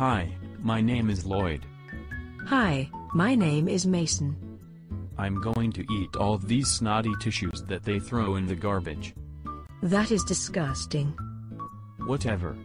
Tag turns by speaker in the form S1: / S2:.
S1: Hi, my name is Lloyd.
S2: Hi, my name is Mason.
S1: I'm going to eat all these snotty tissues that they throw in the garbage.
S2: That is disgusting.
S1: Whatever.